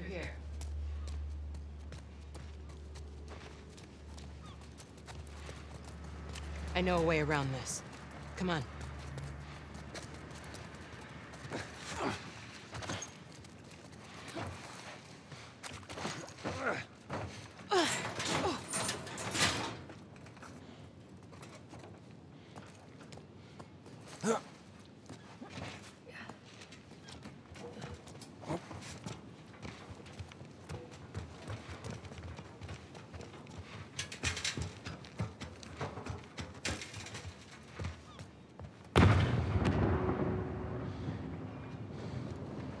through here. I know a way around this. Come on.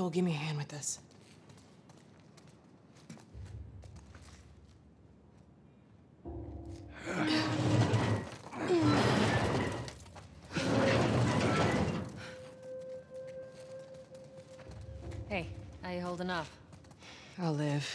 Joel, give me a hand with this. Hey, how you holding up? I'll live.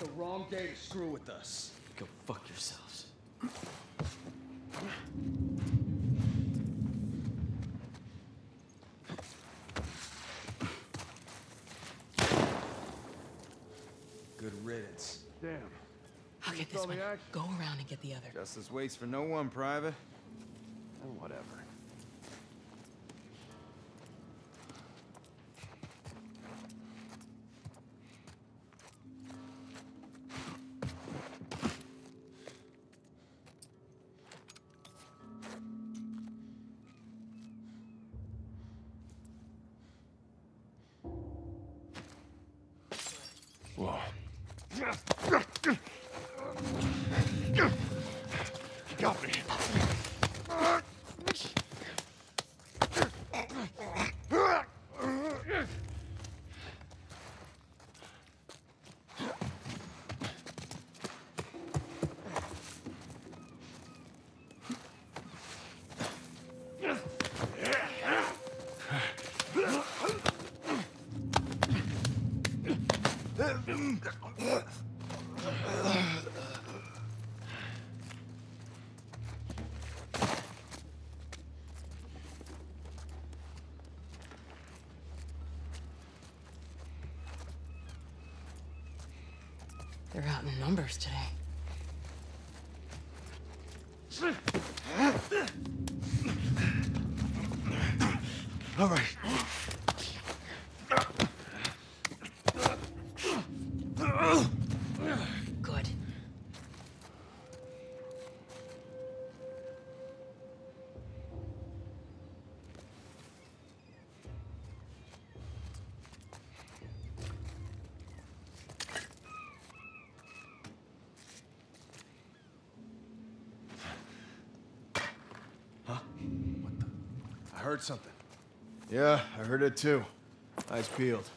Picked the wrong day to screw with us. Go fuck yourselves. Good riddance. Damn. I'll get this one. Go around and get the other. Justice waits for no one, Private. And whatever. Whoa. Got me. They're out in numbers today. All right. I heard something. Yeah, I heard it too. Eyes peeled.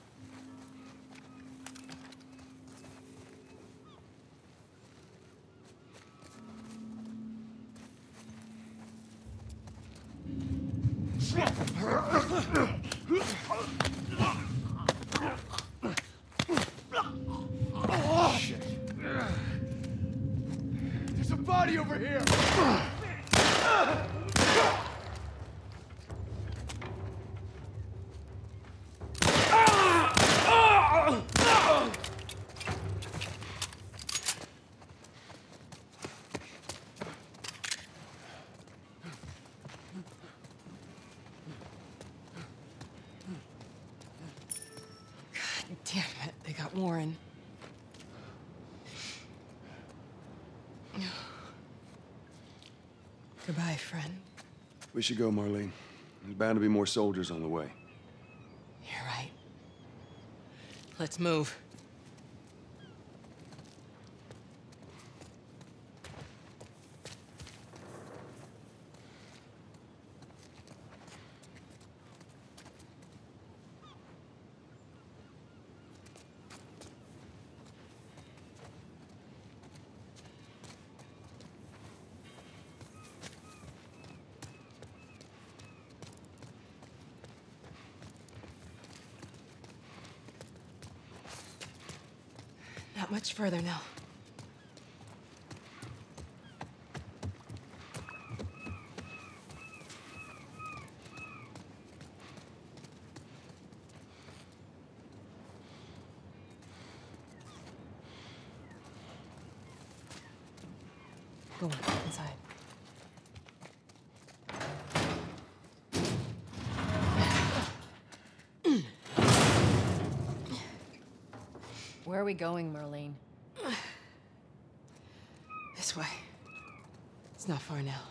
Shit. There's a body over here! Warren. Goodbye, friend. We should go, Marlene. There's bound to be more soldiers on the way. You're right. Let's move. Much further now. Go on, inside. Where are we going, Marlene? This way. It's not far now.